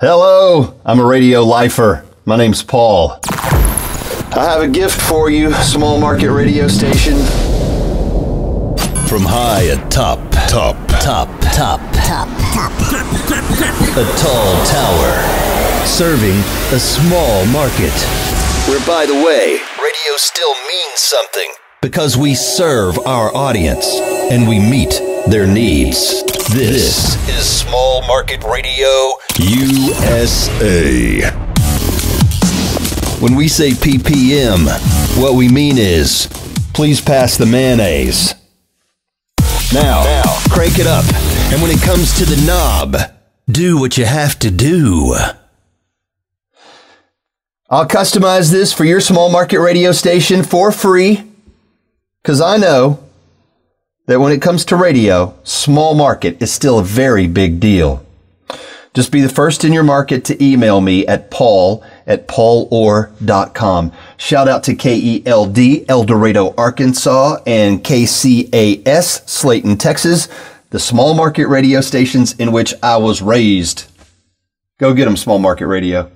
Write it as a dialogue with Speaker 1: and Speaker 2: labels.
Speaker 1: Hello, I'm a radio lifer. My name's Paul. I have a gift for you, small market radio station.
Speaker 2: From high atop, top, top, top, top, top, a tall tower, serving a small market.
Speaker 1: Where, by the way, radio still means something.
Speaker 2: Because we serve our audience and we meet their needs. This,
Speaker 1: This is Small Market Radio.
Speaker 2: USA. When we say PPM, what we mean is please pass the mayonnaise. Now,
Speaker 1: Now.
Speaker 2: crank it up. And when it comes to the knob, do what you have to do.
Speaker 1: I'll customize this for your small market radio station for free. Because I know that when it comes to radio, small market is still a very big deal. Just be the first in your market to email me at paul at paulorr.com. Shout out to KELD, El Dorado, Arkansas, and KCAS, Slaton, Texas, the small market radio stations in which I was raised. Go get them, small market radio.